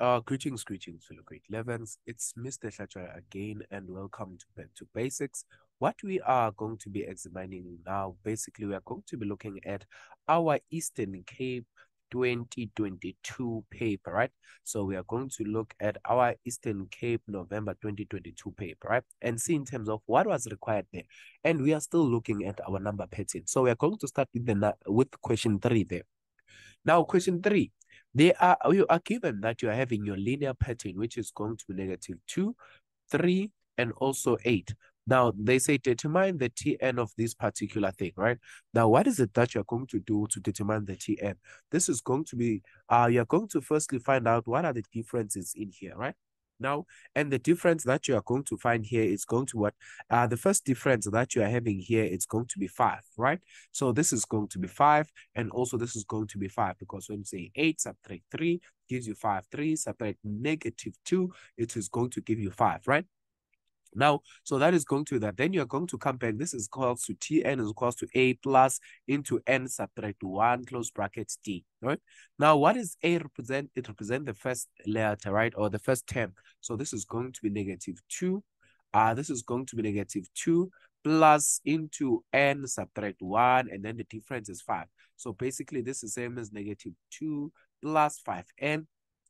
Uh, greetings, greetings, fellow grade 11s. It's Mr. Shacha again, and welcome to Back to Basics. What we are going to be examining now, basically, we are going to be looking at our Eastern Cape 2022 paper, right? So we are going to look at our Eastern Cape November 2022 paper, right? And see in terms of what was required there. And we are still looking at our number pattern. So we are going to start with the with question three there. Now, question three, they are you are given that you are having your linear pattern, which is going to be negative two, three, and also eight. Now, they say determine the Tn of this particular thing, right? Now, what is it that you're going to do to determine the Tn? This is going to be, uh, you're going to firstly find out what are the differences in here, right? Now, and the difference that you are going to find here is going to what? Uh, the first difference that you are having here is going to be 5, right? So this is going to be 5, and also this is going to be 5, because when you say 8 subtract 3 gives you 5, 3 subtract negative 2, it is going to give you 5, right? Now, so that is going to that. Then you're going to come back. This is equals to Tn is equals to A plus into N subtract 1 close brackets T, right? Now, what is A represent? It represents the first letter, right? Or the first term. So this is going to be negative 2. Uh, this is going to be negative 2 plus into N subtract 1. And then the difference is 5. So basically, this is same as negative 2 plus 5N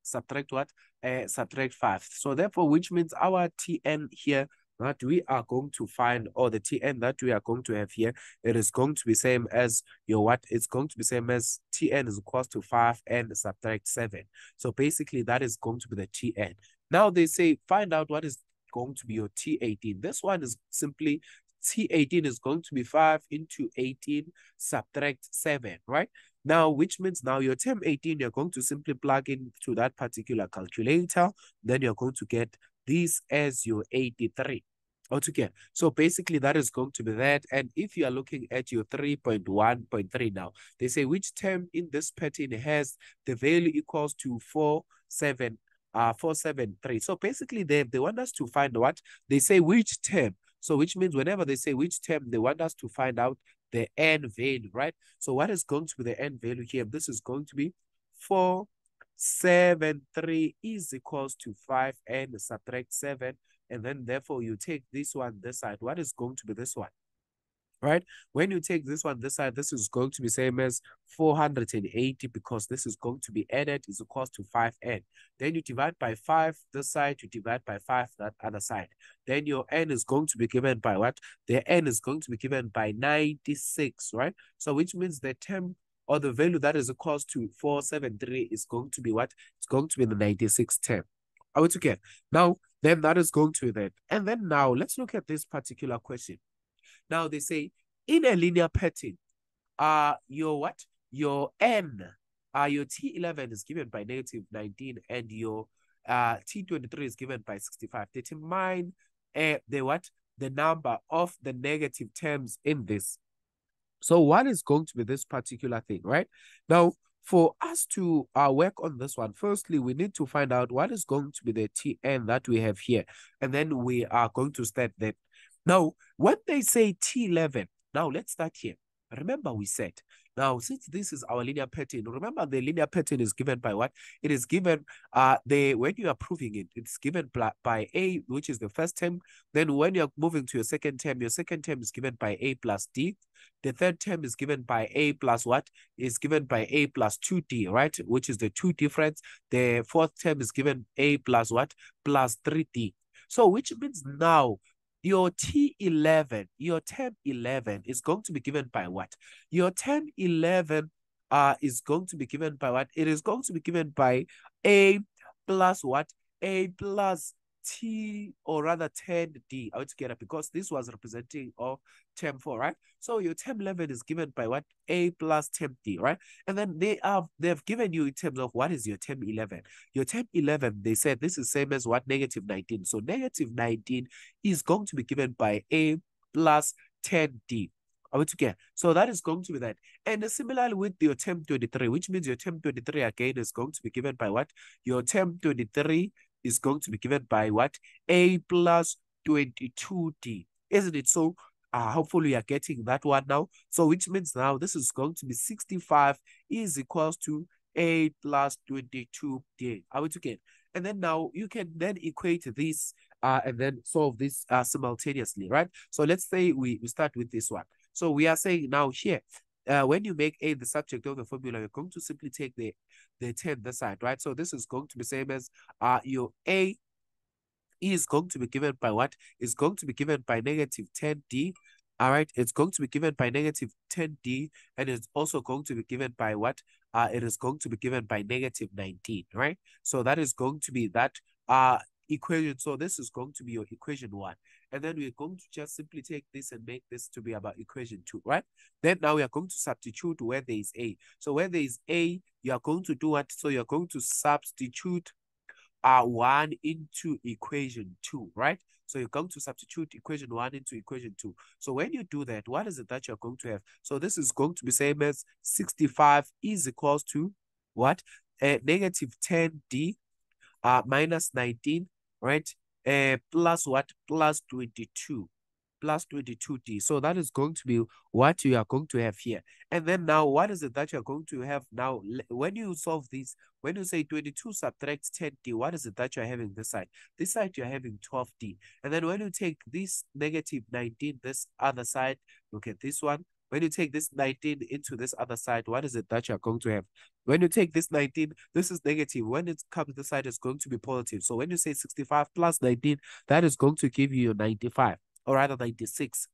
subtract what? Uh, subtract 5. So therefore, which means our Tn here that we are going to find, or the Tn that we are going to have here, it is going to be same as your what? It's going to be same as Tn is equals to 5 and subtract 7. So basically, that is going to be the Tn. Now they say, find out what is going to be your T18. This one is simply T18 is going to be 5 into 18 subtract 7, right? Now, which means now your term 18, you're going to simply plug in to that particular calculator. Then you're going to get this as your 83 altogether. So basically that is going to be that. And if you are looking at your 3.1.3 now, they say which term in this pattern has the value equals to 4, 7, uh, 473. So basically they, they want us to find what? They say which term. So which means whenever they say which term, they want us to find out the n value, right? So what is going to be the n value here? This is going to be 4, 7, 3 is equals to 5 and subtract 7. And then therefore you take this one this side. What is going to be this one? Right? When you take this one this side, this is going to be same as 480 because this is going to be added is equals to 5n. Then you divide by 5 this side, you divide by 5 that other side. Then your n is going to be given by what? The n is going to be given by 96, right? So which means the term or the value that is equals to 473 is going to be what? It's going to be the 96 term. Are we together? Now, then that is going to be that. And then now, let's look at this particular question. Now they say in a linear pattern, uh, your what? Your n, uh, your T11 is given by negative 19 and your uh, T23 is given by 65. Determine uh, the what? The number of the negative terms in this. So what is going to be this particular thing, right? Now, for us to uh, work on this one, firstly, we need to find out what is going to be the Tn that we have here. And then we are going to start that now, when they say T11, now let's start here. Remember we said, now since this is our linear pattern, remember the linear pattern is given by what? It is given, uh, the when you are proving it, it's given by A, which is the first term. Then when you're moving to your second term, your second term is given by A plus D. The third term is given by A plus what? Is given by A plus 2D, right? Which is the two difference. The fourth term is given A plus what? Plus 3D. So which means now your T11, your term 11 is going to be given by what? Your term 11 uh, is going to be given by what? It is going to be given by A plus what? A plus T or rather 10D altogether because this was representing of term 4, right? So your term 11 is given by what? A plus term D, right? And then they have they've given you in terms of what is your term 11. Your term 11, they said this is same as what? Negative 19. So negative 19 is going to be given by A plus 10D. Are we together? So that is going to be that. And similarly with your term 23, which means your term 23 again is going to be given by what? Your term 23 is going to be given by what? A plus 22D. Isn't it? So uh, hopefully you're getting that one now. So which means now this is going to be 65 is equals to A plus 22D. Are we together? And then now you can then equate this uh, and then solve this uh, simultaneously, right? So let's say we, we start with this one. So we are saying now here, uh, when you make A the subject of the formula, you're going to simply take the, the 10 the side, right? So this is going to be same as uh, your A is going to be given by what? Is going to be given by negative 10D. All right, it's going to be given by negative 10D, and it's also going to be given by what? Uh, it is going to be given by negative 19, right? So that is going to be that uh equation. So this is going to be your equation one. And then we're going to just simply take this and make this to be about equation two, right? Then now we are going to substitute where there is A. So where there is A, you are going to do what? So you're going to substitute uh, 1 into equation 2, right? So you're going to substitute equation 1 into equation 2. So when you do that, what is it that you're going to have? So this is going to be same as 65 is equals to what? Uh, negative 10d uh, minus 19, right? Uh, plus what? Plus 22 plus 22d. So that is going to be what you are going to have here. And then now, what is it that you're going to have now? When you solve this, when you say 22 subtract 10d, what is it that you're having this side? This side, you're having 12d. And then when you take this negative 19, this other side, look at this one. When you take this 19 into this other side, what is it that you're going to have? When you take this 19, this is negative. When it comes this side, it's going to be positive. So when you say 65 plus 19, that is going to give you 95 or rather 96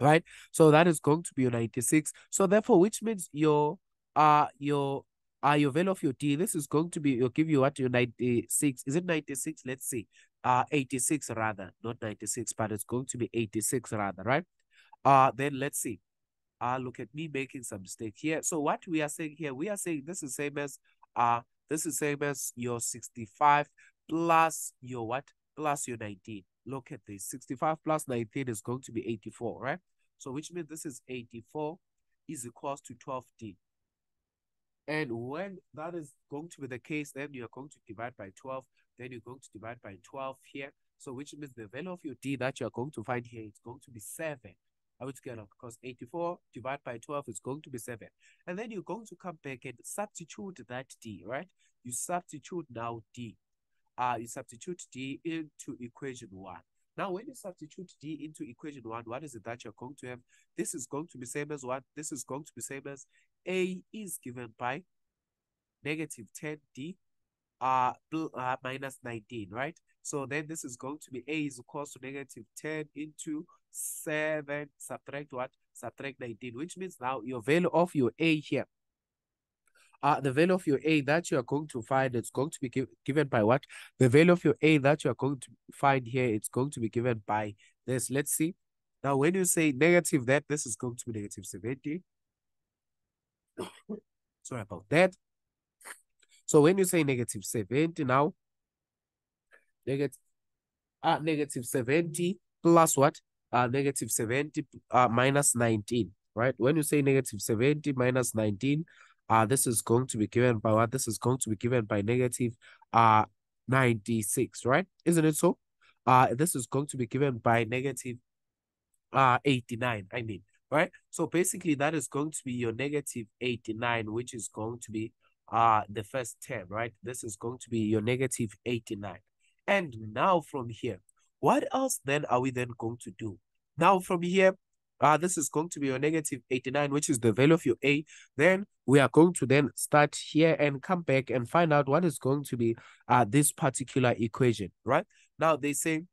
right? So that is going to be your 96 so therefore which means your uh your uh your value of your d this is going to be you'll give you what? Your 96 is it 96 let's see. Uh 86 rather not 96 but it's going to be 86 rather right? Uh then let's see uh look at me making some mistake here so what we are saying here we are saying this is same as uh this is same as your 65 plus your what plus your 19 look at this. 65 plus 19 is going to be 84, right? So which means this is 84 is equals to 12d. And when that is going to be the case, then you're going to divide by 12. Then you're going to divide by 12 here. So which means the value of your d that you're going to find here is going to be 7. I would get up because 84 divided by 12 is going to be 7. And then you're going to come back and substitute that d, right? You substitute now d uh, you substitute d into equation 1. Now, when you substitute d into equation 1, what is it that you're going to have? This is going to be same as what? This is going to be same as a is given by negative 10d uh, uh, minus 19, right? So then this is going to be a is equals to negative 10 into 7 subtract what? Subtract 19, which means now your value of your a here uh, the value of your A that you are going to find, it's going to be give, given by what? The value of your A that you are going to find here, it's going to be given by this. Let's see. Now, when you say negative that, this is going to be negative 70. Sorry about that. So when you say negative 70 now, negative, uh, negative 70 plus what? Uh, negative 70 uh, minus 19, right? When you say negative 70 minus 19, uh, this is going to be given by what? This is going to be given by negative uh 96, right? Isn't it so? Uh, this is going to be given by negative uh 89, I mean, right? So basically that is going to be your negative 89, which is going to be uh the first term, right? This is going to be your negative 89. And now from here, what else then are we then going to do? Now from here, uh, this is going to be your negative 89, which is the value of your A. Then we are going to then start here and come back and find out what is going to be uh, this particular equation, right? Now they say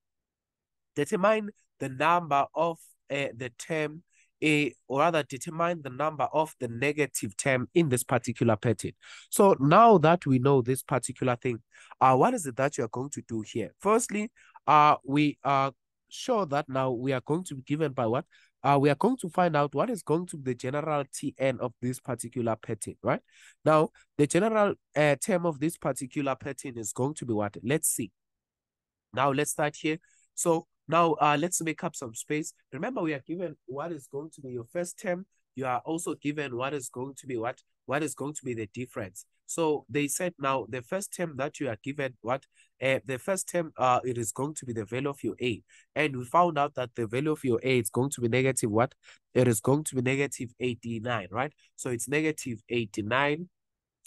determine the number of uh, the term a, or rather determine the number of the negative term in this particular pattern. So now that we know this particular thing, uh, what is it that you are going to do here? Firstly, uh, we are sure that now we are going to be given by what? uh, we are going to find out what is going to be the general TN of this particular pattern, right? Now, the general uh, term of this particular pattern is going to be what? Let's see. Now, let's start here. So now uh, let's make up some space. Remember, we are given what is going to be your first term. You are also given what is going to be what? What is going to be the difference? So they said now the first term that you are given what uh, the first term uh it is going to be the value of your a and we found out that the value of your a is going to be negative what it is going to be negative 89 right so it's negative 89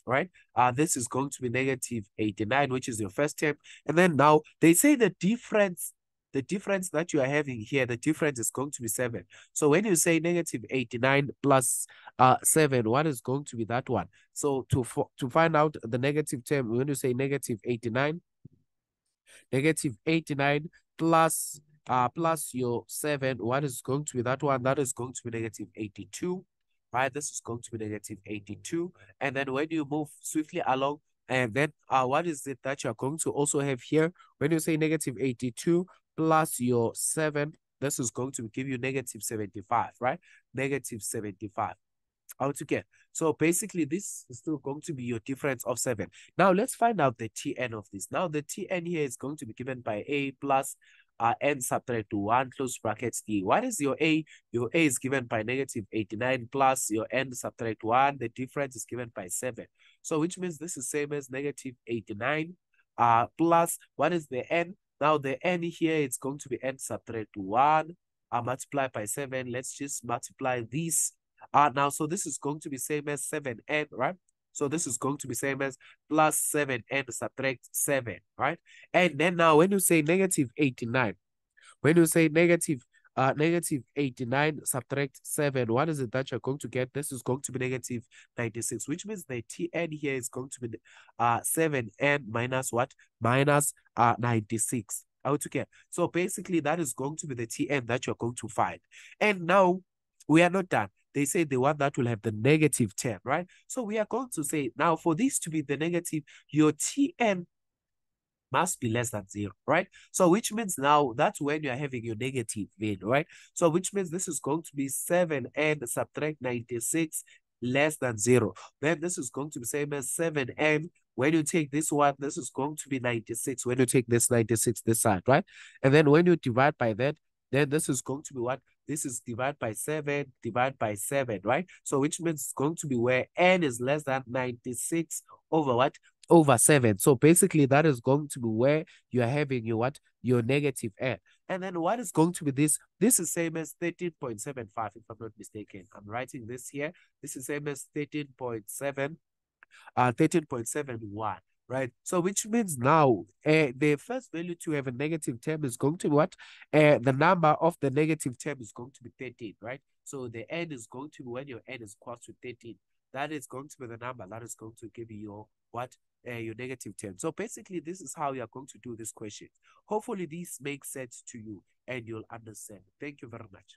right? Uh, this is going to be negative 89, which is your first term. And then now they say the difference, the difference that you are having here, the difference is going to be 7. So when you say negative 89 plus uh, 7, what is going to be that one? So to, to find out the negative term, when you say negative 89, negative 89 plus uh plus your 7, what is going to be that one? That is going to be negative 82 right? This is going to be negative 82. And then when you move swiftly along, and then uh, what is it that you're going to also have here? When you say negative 82 plus your 7, this is going to give you negative 75, right? Negative 75 altogether. So basically, this is still going to be your difference of 7. Now, let's find out the Tn of this. Now, the Tn here is going to be given by a plus uh, n subtract 1 close brackets d. What is your a? Your a is given by negative 89 plus your n subtract 1. The difference is given by 7. So which means this is same as negative 89 uh, plus what is the n? Now the n here it's going to be n subtract 1 uh, multiplied by 7. Let's just multiply this. Uh, now, so this is going to be same as 7n, right? So this is going to be same as plus 7n subtract 7, right? And then now when you say negative 89, when you say negative uh, negative 89 subtract 7, what is it that you're going to get? This is going to be negative 96, which means the Tn here is going to be uh, 7n minus what? Minus uh, 96. Okay, so basically that is going to be the Tn that you're going to find. And now we are not done they say the one that will have the negative term, right? So we are going to say now for this to be the negative, your Tn must be less than zero, right? So which means now that's when you're having your negative in, right? So which means this is going to be 7n subtract 96 less than zero. Then this is going to be same as 7n. When you take this one, this is going to be 96. When you take this 96 this side, right? And then when you divide by that, then this is going to be what? This is divided by 7, divided by 7, right? So which means it's going to be where n is less than 96 over what? Over 7. So basically that is going to be where you are having your what? Your negative n. And then what is going to be this? This is same as 13.75 if I'm not mistaken. I'm writing this here. This is same as 13.7, uh, 13.71 right? So which means now uh, the first value to have a negative term is going to be what? Uh, the number of the negative term is going to be 13, right? So the n is going to be when your n is equal to 13. That is going to be the number that is going to give you your what? Uh, your negative term. So basically, this is how you are going to do this question. Hopefully, this makes sense to you and you'll understand. Thank you very much.